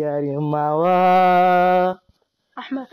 كريم موا أحمد.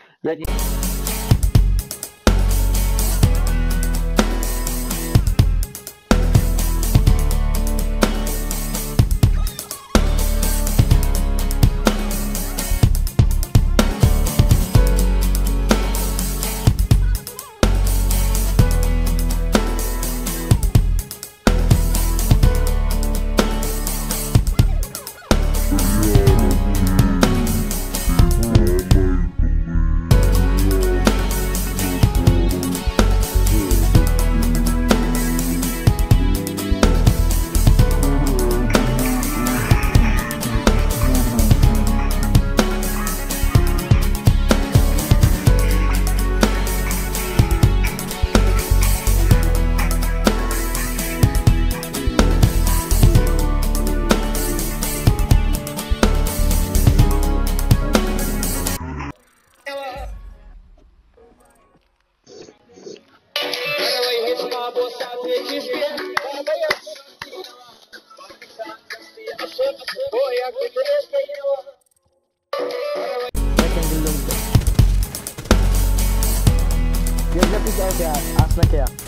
moça me despertava e Voy a que crees que yo... Yapacağız ya. Aslında ya.